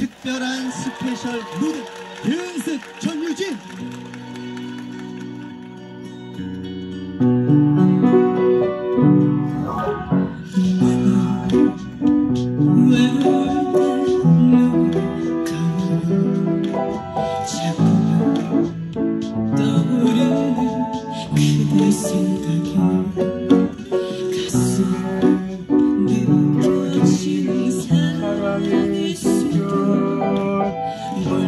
특별한 스페셜 무대 연습 전유진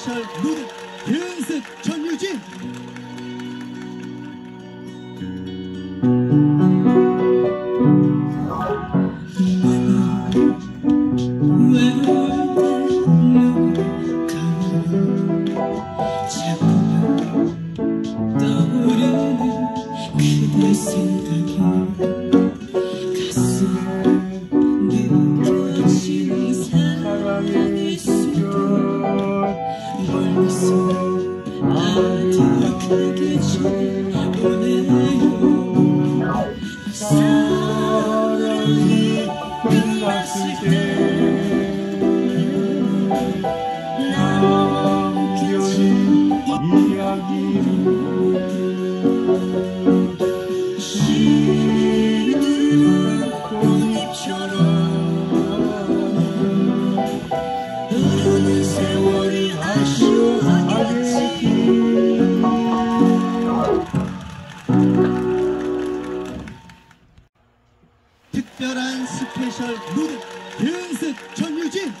특별한 스페셜 아득하게 보내요 사랑이 끝났을 때 남겨진 이야기를 시들은 꽃잎처럼 특별한 스페셜 무대 연습 전유진.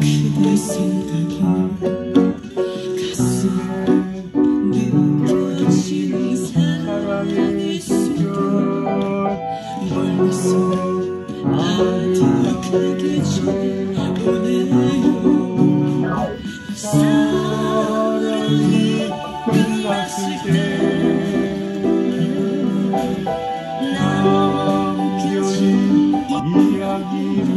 그대 생각이 life.